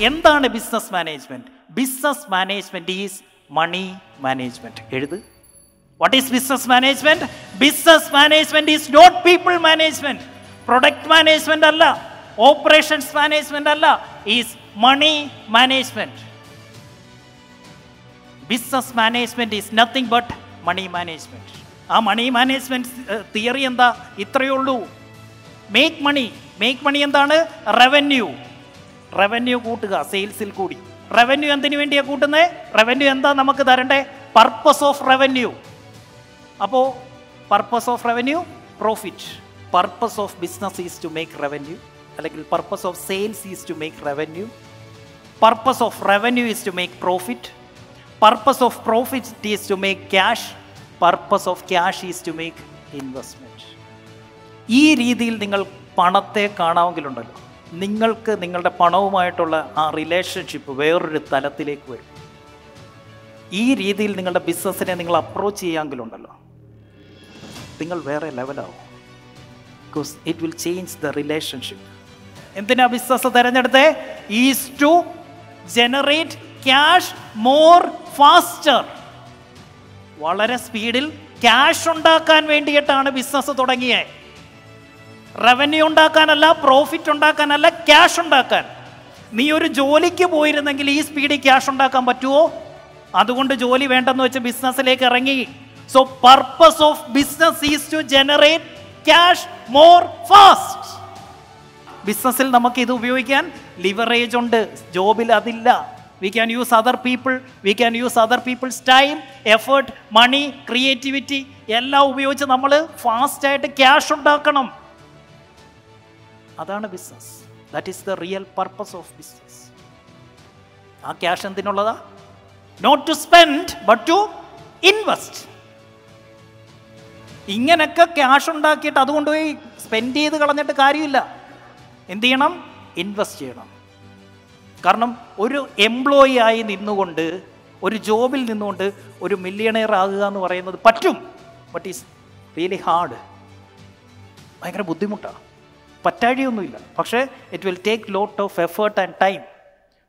എന്താണ് business management? Business management is money management. എഴുത്. What is business management business management is not people management product management അല്ല. Operations management അല്ല. Is money management business management is nothing but money management ആ money management theory എന്താ? ഇത്രയേ ഉള്ളൂ. Make money make money എന്താണ്? Revenue revenue കൂട്ടുക സെയിൽസിൽ കൂടി. Revenue എന്തിനു വേണ്ടിയാണ് കൂട്ടുന്നത് റവന്യൂ എന്താ നമുക്ക് തരണ്ടേ? പർപ്പസ് ഓഫ് റവന്യൂ അപ്പോൾ purpose of revenue profit purpose of business is to make revenue അല്ലെങ്കിൽ purpose of sales is to make revenue purpose of revenue is to make profit purpose of profit is to make cash purpose of cash is to make investment ഈ രീതിയിൽ നിങ്ങൾ പണത്തെ കാണാമെങ്കിലുണ്ടല്ലോ. നിങ്ങൾക്ക് നിങ്ങളുടെ പണവുമായിട്ടുള്ള ആ relationship വേറൊരു തലത്തിലേക്ക് വരും. ഈ രീതിയിൽ നിങ്ങളുടെ ബിസിനസ്സിനെ നിങ്ങൾ അപ്രോച്ച് ചെയ്യാമെങ്കിലുണ്ടല്ലോ നിങ്ങൾ വേറെ ലെവലാവും because it will change the relationship എന്തിനാ business തിരഞ്ഞെടുത്തേ? Is to generate cash more faster വളരെ സ്പീഡിൽ ക്യാഷ് ഉണ്ടാക്കാൻ വേണ്ടിയിട്ടാണ് ബിസിനസ് തുടങ്ങിയത് റവന്യൂ ഉണ്ടാക്കാനല്ല പ്രോഫിറ്റ് ഉണ്ടാക്കാനല്ല ക്യാഷ് ഉണ്ടാക്കാൻ. നീ ഒരു ജോലിക്ക് പോയിരുന്നെങ്കിൽ ഈ സ്പീഡിൽ ക്യാഷ് ഉണ്ടാക്കാൻ പറ്റുമോ അതുകൊണ്ട് ജോലി വേണ്ടെന്ന് വെച്ച് ബിസിനസ്സിലേക്ക് ഇറങ്ങി. So purpose of business is to generate cash more fast ബിസിനസ്സിൽ നമുക്ക് ഇത് ഉപയോഗിക്കാൻ ലിവറേജ് ഉണ്ട്. ജോബിൽ അതില്ല. We can use other people we can use other people's time effort money creativity എല്ലാം ഉപയോഗിച്ച് നമ്മൾ ഫാസ്റ്റായിട്ട് ക്യാഷ് ഉണ്ടാക്കണം. അതാണ് business that is the real purpose of business ആ cash എന്തിനുള്ളതാ? Not to spend but to invest ഇങ്ങനൊക്കെ ക്യാഷ് ഉണ്ടാക്കിയിട്ട് അതുകൊണ്ട് പോയി സ്പെൻഡ് ചെയ്ത് കളഞ്ഞിട്ട് കാര്യമില്ല. എന്ത് ചെയ്യണം? ഇൻവെസ്റ്റ് ചെയ്യണം. കാരണം ഒരു എംപ്ലോയി ആയി നിന്നുകൊണ്ട് ഒരു ജോബിൽ നിന്നുകൊണ്ട് ഒരു മില്യണയർ ആകുക എന്ന് പറയുന്നത് പറ്റും. ബട്ട് ഈസ് റിയലി ഹാർഡ് ഭയങ്കര ബുദ്ധിമുട്ടാണ്. പറ്റാഴിയൊന്നുമില്ല. പക്ഷേ it will take lot of effort and time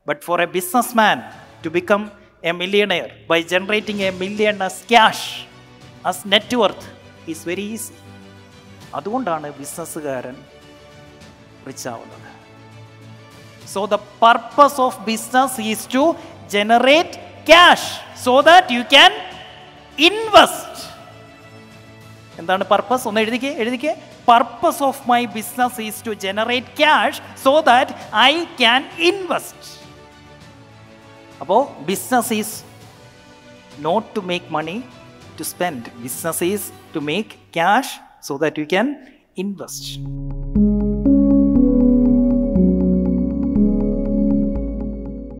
but for a business man to become a millionaire by generating a million as cash as net worth is very easy അതുകൊണ്ടാണ് ബിസിനസ്സുകാരൻ rich ആവുന്നത്. So the purpose of business is to generate cash so that you can invest എന്താണ് purpose ഒന്ന് എഴുതിക്കേ എഴുതിക്കേ. Purpose of my business is to generate cash so that I can invest അപ്പോൾ business is not to make money to spend business is to make cash so that you can invest